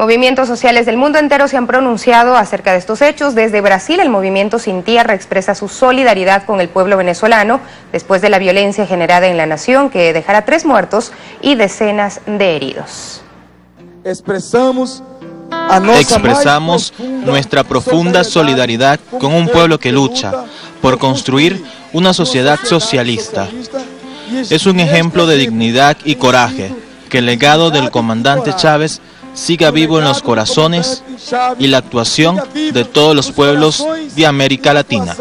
Movimientos sociales del mundo entero se han pronunciado acerca de estos hechos. Desde Brasil, el movimiento Sin Tierra expresa su solidaridad con el pueblo venezolano después de la violencia generada en la nación que dejará tres muertos y decenas de heridos. Expresamos, Expresamos nuestra profunda solidaridad con un pueblo que lucha por construir una sociedad socialista. Es un ejemplo de dignidad y coraje que el legado del comandante Chávez siga vivo en los corazones y la actuación de todos los pueblos de América Latina.